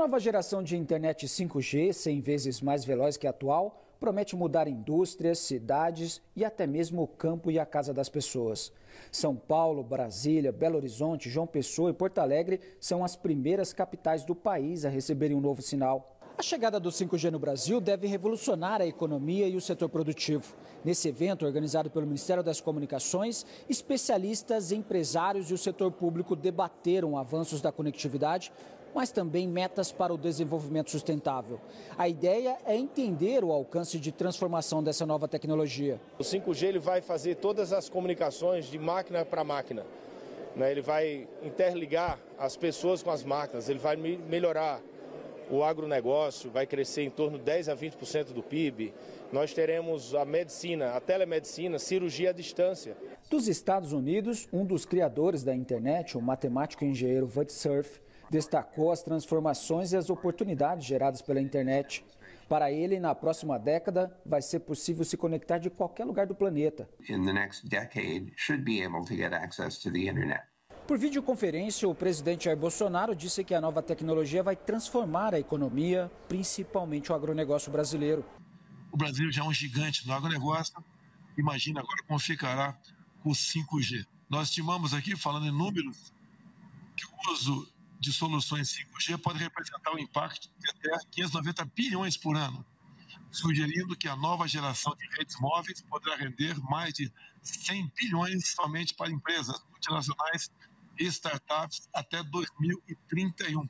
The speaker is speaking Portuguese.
nova geração de internet 5G, 100 vezes mais veloz que a atual, promete mudar indústrias, cidades e até mesmo o campo e a casa das pessoas. São Paulo, Brasília, Belo Horizonte, João Pessoa e Porto Alegre são as primeiras capitais do país a receberem um novo sinal. A chegada do 5G no Brasil deve revolucionar a economia e o setor produtivo. Nesse evento, organizado pelo Ministério das Comunicações, especialistas, empresários e o setor público debateram avanços da conectividade, mas também metas para o desenvolvimento sustentável. A ideia é entender o alcance de transformação dessa nova tecnologia. O 5G ele vai fazer todas as comunicações de máquina para máquina. Né? Ele vai interligar as pessoas com as máquinas, ele vai melhorar o agronegócio vai crescer em torno de 10 a 20% do PIB. Nós teremos a medicina, a telemedicina, cirurgia à distância. Dos Estados Unidos, um dos criadores da internet, o matemático e engenheiro Bud Surf, destacou as transformações e as oportunidades geradas pela internet. Para ele, na próxima década, vai ser possível se conectar de qualquer lugar do planeta. In the next decade, should be able to get access to the internet. Por videoconferência, o presidente Jair Bolsonaro disse que a nova tecnologia vai transformar a economia, principalmente o agronegócio brasileiro. O Brasil já é um gigante no agronegócio. Imagina agora como ficará com o 5G. Nós estimamos aqui, falando em números, que o uso de soluções 5G pode representar um impacto de até 590 bilhões por ano, sugerindo que a nova geração de redes móveis poderá render mais de 100 bilhões somente para empresas multinacionais startups até 2031.